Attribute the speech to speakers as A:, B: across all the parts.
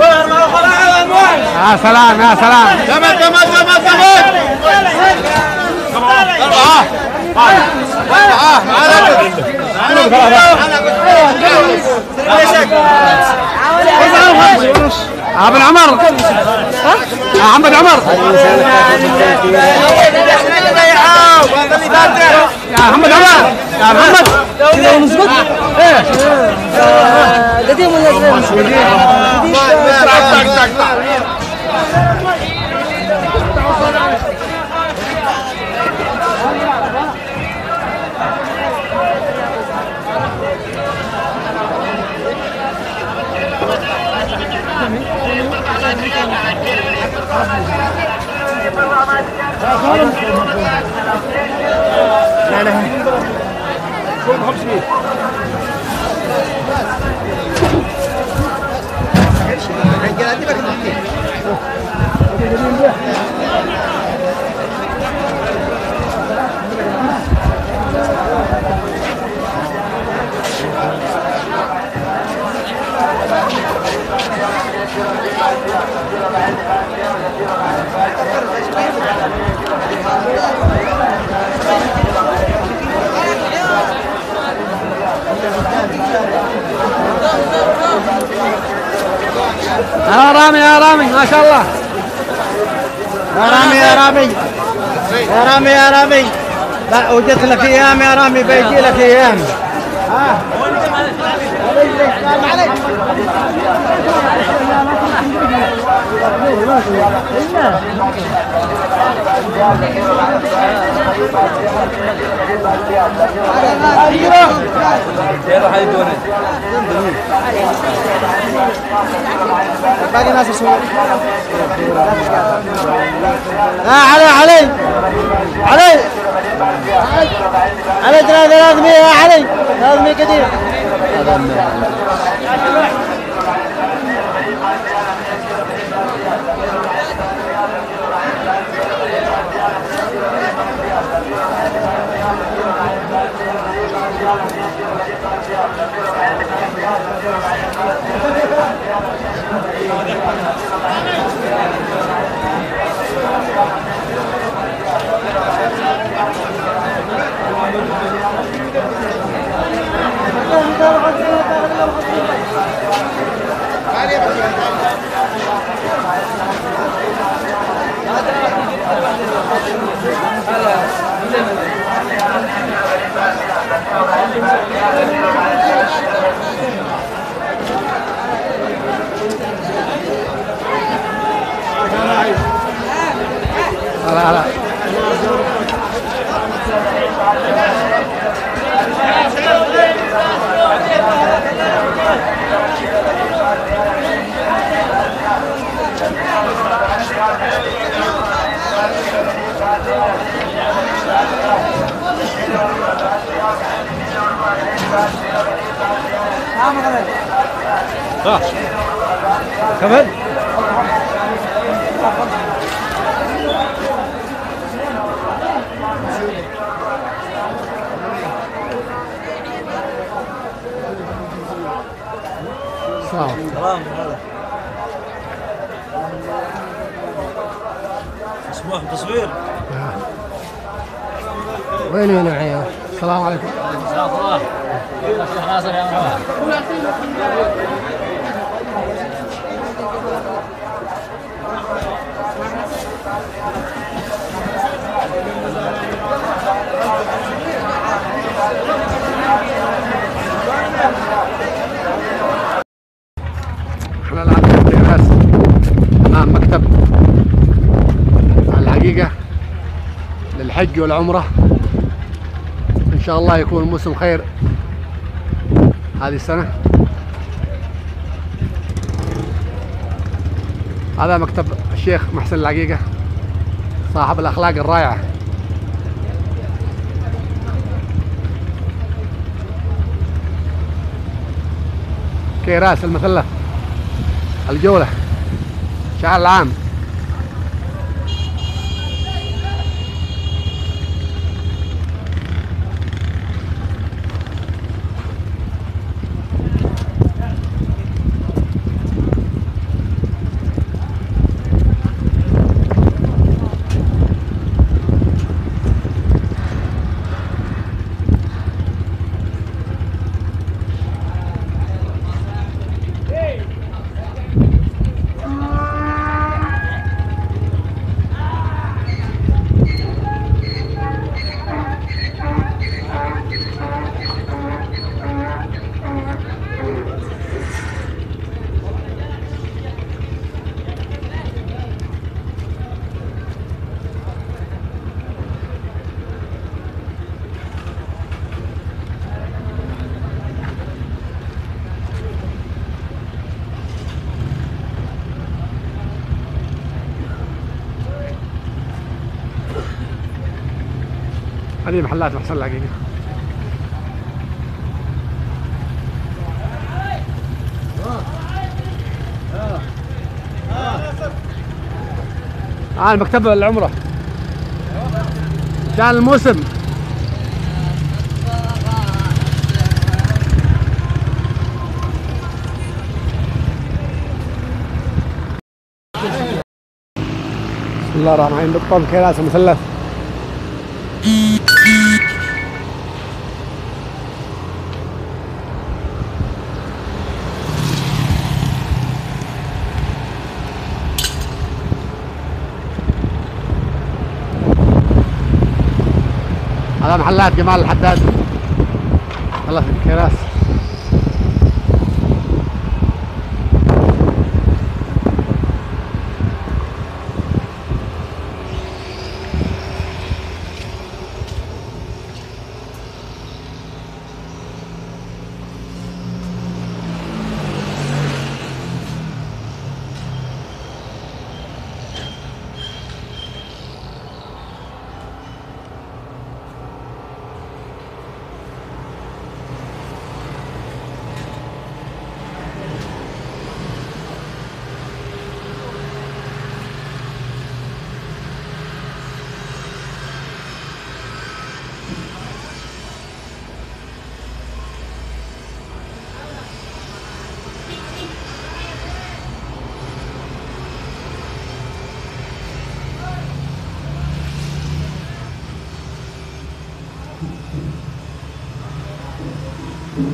A: يا سلام يا سلام.
B: ثمن أربعة أربعة
A: يا ابن عمر. يا محمد عمر. يا محمد عمر. يا محمد
C: قديم ولا Nein,
D: nein. Komm, hab's nicht. 这边看看啊这边这边
A: يا رامي يا رامي ما شاء الله.
D: يا رامي يا رامي. يا رامي يا رامي. لا وجدت لك إيام يا رامي بيجي لك إيام. يسوون ها علي علي علي علي 300 يا علي 300 كثير
A: Adam be. Thank you.
B: هلا هلا مسموح بتصوير
A: وين وين معي السلام عليكم. إحنا للحج والعمرة. إن شاء الله يكون موسم خير هذه السنة. هذا مكتب الشيخ محسن العقيقة صاحب الأخلاق الرائعة. كيراس المثلث الجولة شعر العام. هذه محلات محسن العقيقة آه المكتب العمرة كان الموسم. بسم الله الرحمن الرحيم. بالطن كيراس مثلث هذا محلات جمال الحداد. الله Deus,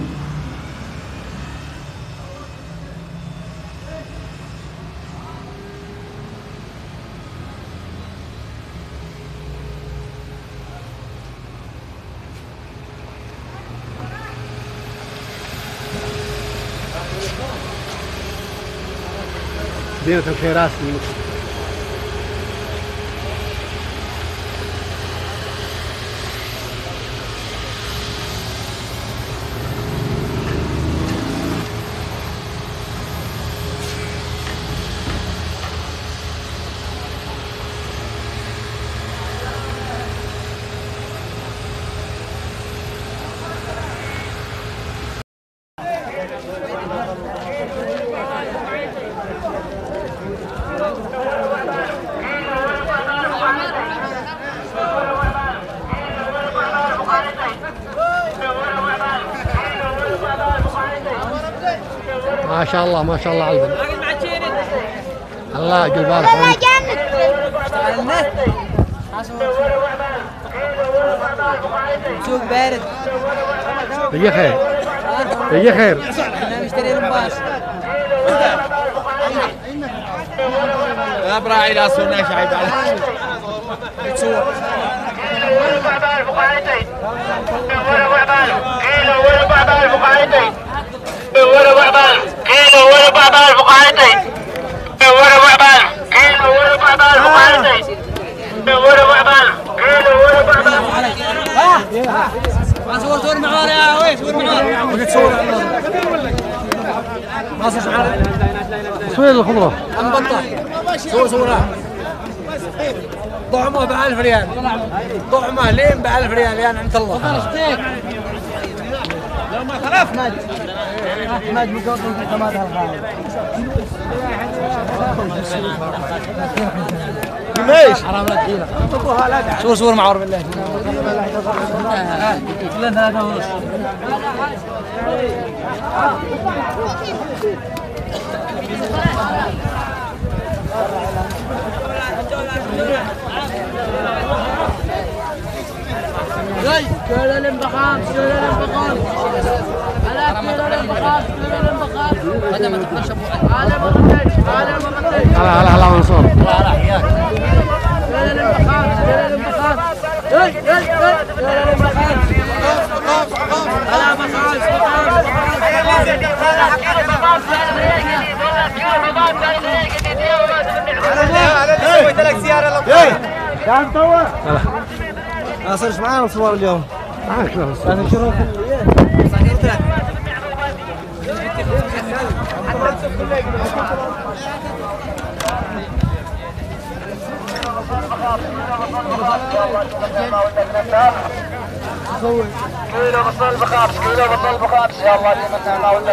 A: eu quero assim. ما شاء الله ما شاء الله على البن الله يجل بالك.
D: سوق بارد.
A: يجي خير يجي خير.
D: إحنا نشتري لمباس
B: لا براعي لا صرنا شعيب. على
D: ما صور صور معار يا ويش صور معار
A: شوية الخضرة
D: صور صورة طعمه ب 1000 ريال طعمه لين ب 1000 ريال يا نعمة الله ما أحمد. أحمد مقاطم في حماد ليش؟ حرام لا تحيلك صور صور معور بالله؟ كلنا ثلاثة ونص الانبخام كل الانبخام هلا كل الانبخام كل الانبخام هذا ما تخش هذا ما غطيت هذا ما غطيت
A: هلا هلا هلا منصور
D: كل الانبخام كل الانبخام هي هي هي كل الانبخام هلا مخاز
E: ناصر إيش معانا صور اليوم؟
A: معك لا بس.
F: كيلو بطل بخمس كيلو بطل بخمس يلا اللي متعنا ولا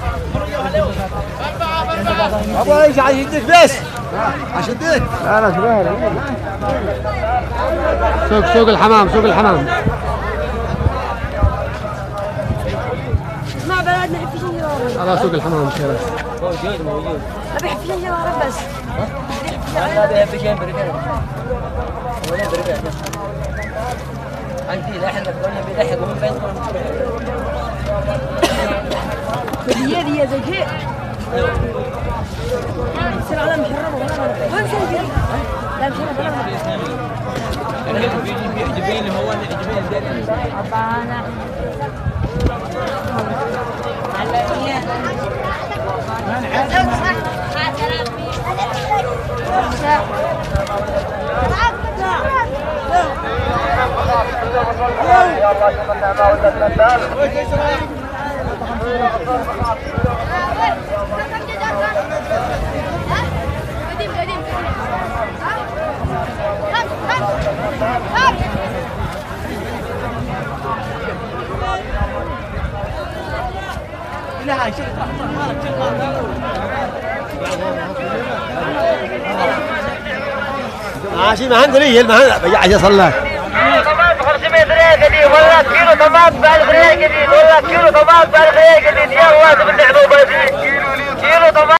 G: ابو إيش عايز يديك بس اشدك أنا صغير
A: سوق سوق الحمام سوق الحمام.
D: ما بلدنا حفيشين جوارب
A: هذا سوق الحمام شيرة
D: ما بيحفيشين جوارب بس هي دي يا زكي يصير على محرمه وين سنجري لا محرمه لا أبانا
F: يلا اللي متعنا ولا
D: قديم
G: ماشي ما عندي ما عندي صلاك
F: طماط ب 500 ريال قديم ولا كيلو طماط ب 1000 ريال قديم ولا كيلو طماط ب 1000 ريال قديم يا كيلو طماط